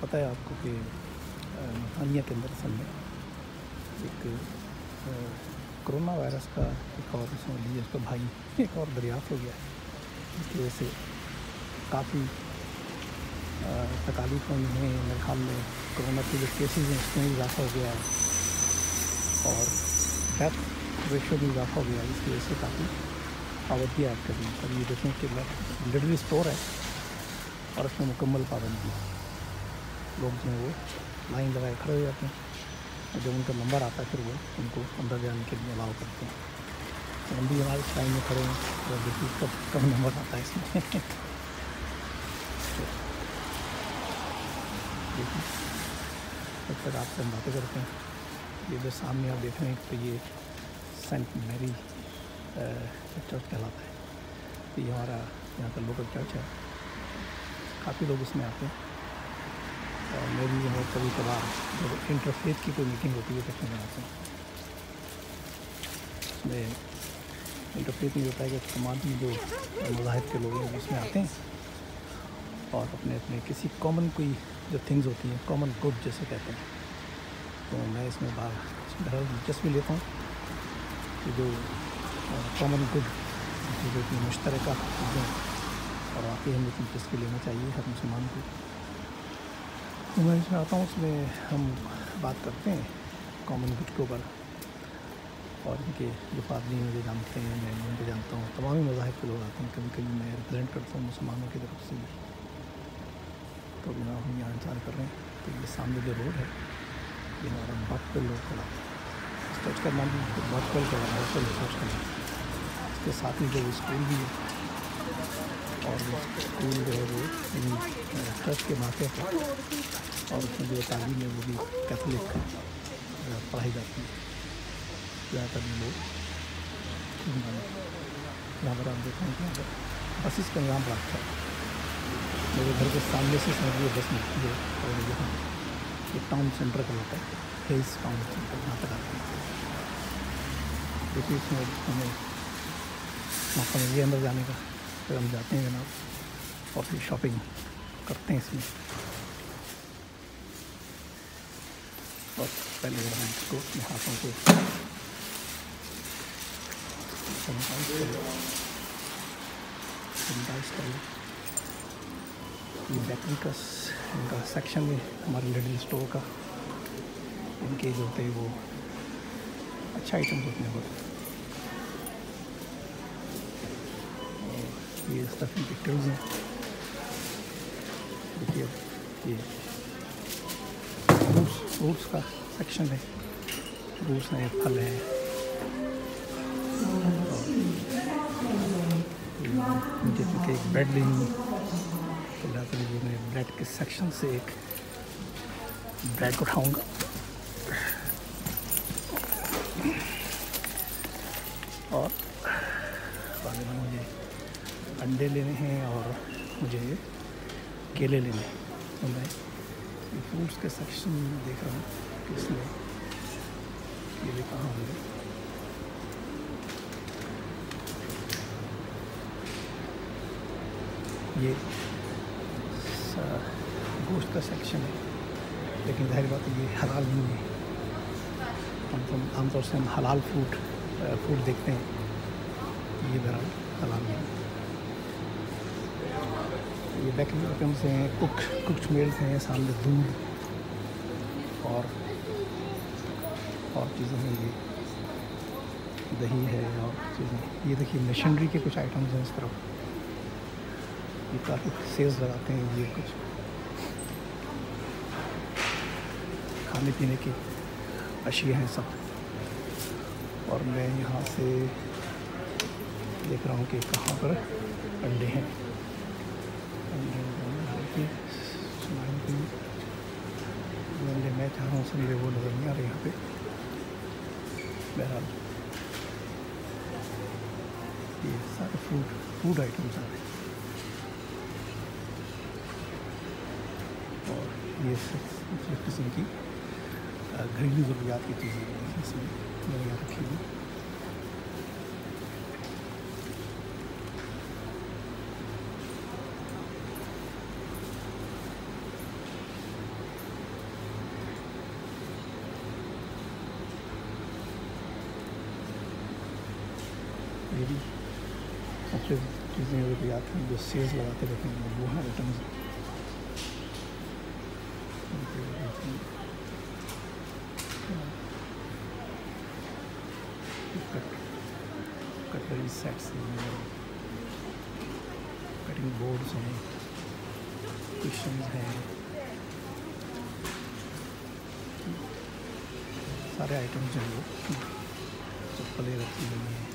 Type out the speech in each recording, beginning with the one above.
पता है आपको कि नथानिया के अंदर असल में एक कोरोना वायरस का एक और समझ लीजिए उसका भाई, एक और दरियाफ्त हो गया है, जिसकी वजह से काफ़ी तकालीफ हुई हैं मेरे ख्याल में कोरोना के जो केसेज हैं, उसमें इजाफा हो गया है। और डेथ रेशो में इजाफा हो गया है इसकी वजह से काफ़ी पाबंदी ऐड करनी पर ये देखें कि लिटरली स्टोर है और उसमें मुकम्मल पाबंदी है। लोग जो हैं वो लाइन लगाए खड़े हो जाते हैं और जब उनका नंबर आता है, फिर वो उनको अंदर जाने के लिए अलाउ करते हैं। तो हम भी हमारे लाइन में खड़े हैं तो देखिए कब कब नंबर आता है इसमें। देखिए, तब आपसे हम बातें करते हैं। ये जो सामने आप देख रहे हैं तो ये सेंट मैरी चर्च कहलाता है। तो ये हमारा यहाँ का लोकल चर्च है। काफ़ी लोग इसमें आते हैं। और मैं भी यहाँ कभी कभार जब इंटरफेथ की कोई मीटिंग होती है देखने में आते हैं। उसमें इंटरफेथ में होता है कि समाज में जो मजाहब के लोग हैं, उसमें आते हैं। और अपने अपने किसी कॉमन कोई जो थिंग्स होती हैं कॉमन गुड जैसे कहते हैं। तो मैं इसमें बाहर बहरहाल दिलचस्पी लेता हूँ कि जो कॉमन गुड जो कि मुश्तरक चीज़ें और वाकई हमें दिलचस्पी लेना चाहिए हर मुसलमान को। तो मैं आता हूँ उसमें हम बात करते हैं कॉमन गुड के ऊपर और इनके जो पादरी मुझे जानते हैं, मैं उनको जानता हूँ। तमाम मज़ाहब के लोग आते हैं कभी कभी मैं रिप्रेजेंट करता हूँ मुसलमानों की तरफ़ से। तो बिना हम यहाँ इंतज़ार कर रहे हैं तो ये सामने जो रोड है, ये हमारा रोड पड़ा। इस चर्च का नाम चर्च का नाम इसके साथ ही जो स्कूल भी है और स्कूल जो है वो चर्च के माथे पर और उसमें जो तालीम है वो भी कैथलिक पढ़ाई जाती है ज़्यादातर लोग यहाँ पर आप देखें कि यहाँ पर बसेस का निज़ाम बड़ा है मेरे घर के सामने से समझिए बस मिलती है और यहाँ ये टाउन सेंटर का होता है हेल्स टाउन सेंटर यहाँ तक आते हैं देखिए इसमें हमें मौका मिल गया अंदर जाने का फिर हम जाते हैं जनाब और फिर शॉपिंग करते हैं इसमें। और पहले जरा इसको अपने हाथों को सैनिटाइज कर ये बेकरी का इनका सेक्शन है हमारे लिटिल स्टोर का। इनके जो होते हैं वो अच्छा आइटम्स होते हैं बहुत। स्टफिंग के टिल्स हैं देखिए ये फ्रूट्स फ्रूट्स का सेक्शन है फ्रूट्स हैं फल हैं जैसे कि एक ब्रेड लेनी है तो मैं ब्रेड के सेक्शन से एक ब्रेड उठाऊँगा और बाद में मुझे अंडे लेने हैं और मुझे केले लेने हैं। तो मैं फ्रूट्स के सेक्शन में देख रहा हूँ इसमें केले कहाँ होंगे। ये गोश्त का सेक्शन है, लेकिन ज़ाहिर बात ये हलाल नहीं है। हम तो आमतौर से हम हलाल फ़ूड फ़ूड देखते हैं। ये बहरहाल हलाल नहीं है। ये बेकरी आइटम्स हैं कुक कुक्ड मील्स हैं, सामने दूध और और चीज़ें हैं ये। दही है और चीज़ें। ये देखिए मशीनरी के कुछ आइटम्स हैं इस तरफ़। ये काफ़ी सेल्स लगाते हैं ये कुछ। खाने पीने की अशिया हैं सब। और मैं यहाँ से देख रहा हूँ कि कहाँ पर अंडे हैं। मैं चाह रहा हूँ समझे वो नज़र नहीं आ रहे यहाँ पे बहरहाल ये सारे फ़ूड फ़ूड आइटम्स आ रहे हैं और ये किस्म की घरेलू ज़रूरियात की चीज़ें इसमें मैंने यहाँ रखी हुई। मुख्तलिफ़ चीज़ें अगर कोई आती हैं, जो सेल्स लगाते रहते हैं, वो हैं items cutlery sets cutting boards हैं क्वेश्चन हैं। सारे आइटम्स जो हैं वो चप्पलें रखी हुई हैं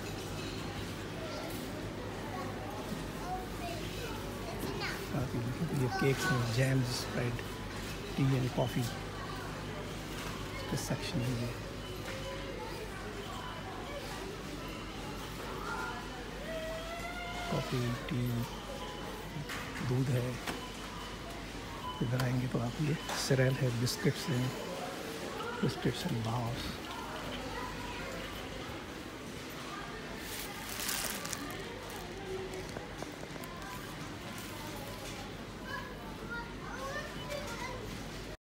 साथ ही ये केक्स हैं jams spread tea and coffee section है कॉफ़ी टी दूध है। इधर आएँगे तो आप ये, सरेल है, बिस्किट्स हैं, बिस्किट्स एंड बाउस